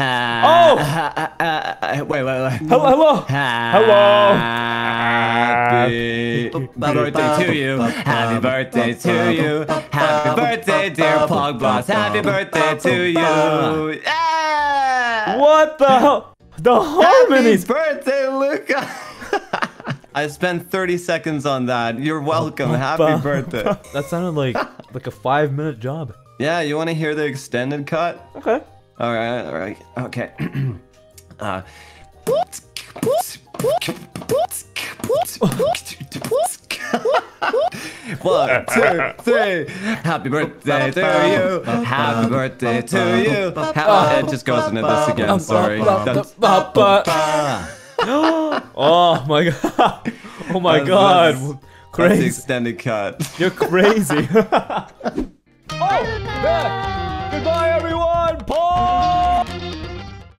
Oh! Uh, uh, uh, wait, wait, wait. Hello, hello. Hello. Happy birthday to you. Happy birthday to you. Happy birthday, dear Pogboss. Happy birthday to you. Yeah! What the hell? The Happy harmonies. birthday, Luca. I spent 30 seconds on that. You're welcome. Happy birthday. That sounded like like a five minute job. Yeah, you want to hear the extended cut? Okay. All right, all right, okay. uh, One, two, three. Happy birthday to you. Happy birthday to you. Ha- uh, it just goes into this again. Um, sorry. Um, um, oh my god. Oh my god. that's- That's the Crazy. extended cut. You're crazy. Goodbye, everyone. Paul.